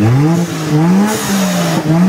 Mm-hmm.